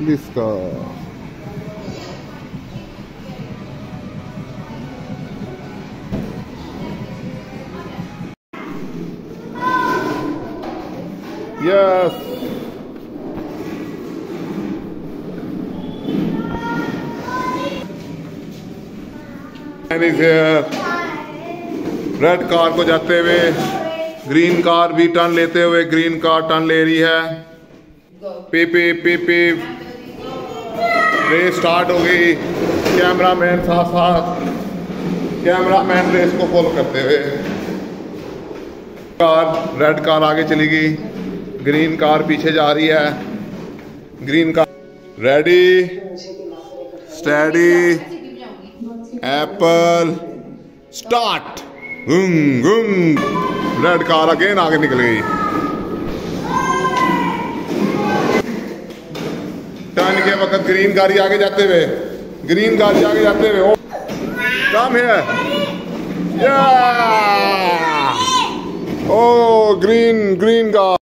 Police का yes red car को जाते हुए ग्रीन कार भी टर्न लेते हुए ग्रीन कार टर्न ले रही है। P P P P race start हो गई। कैमरा मैन साथ साथ कैमरा मैन रेस को फॉलो करते हुए। कार रेड कार आगे चली गई। ग्रीन कार पीछे जा रही है। Green car. Ready study apple start गुंग गुंग रेड कार अगेन आगे निकल गई। टर्न के वक्त ग्रीन गाड़ी आगे जाते हुए। ग्रीन गाड़ी आगे जाते हुए। कम है या ओ ग्रीन ग्रीन कार